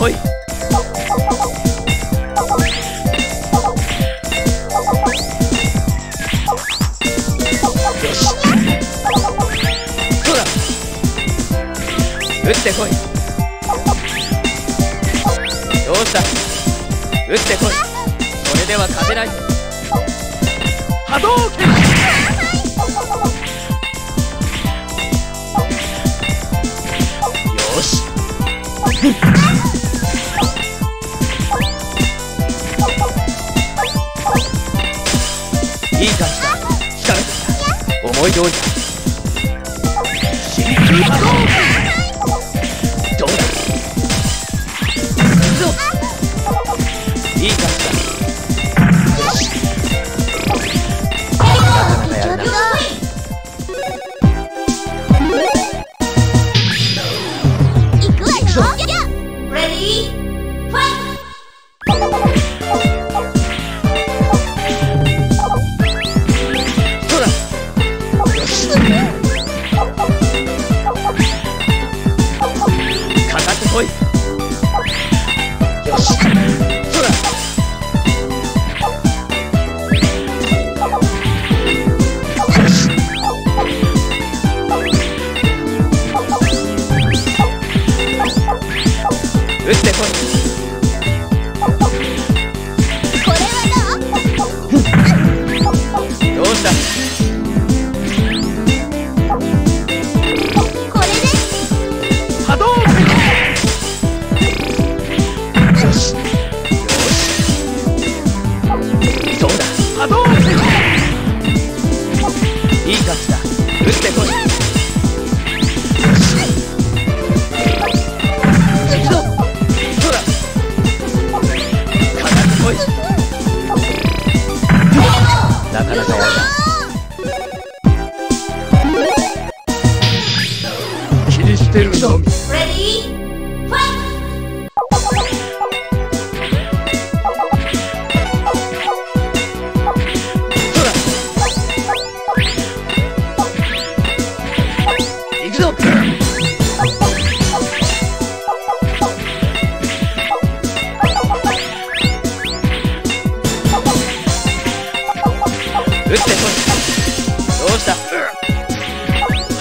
来い。よし。そうだ打ってこい。どうした？打ってこい。それでは勝てない。波動拳。思い通りこれはどういこれで波動拳よしよしどうだ波動拳いい感じだ打ってこい。してるの。み Ready? Fight! そうだ行くぞ。打ってこい。どうした。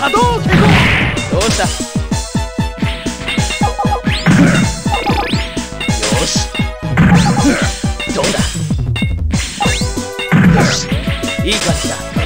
波動拳どうしたました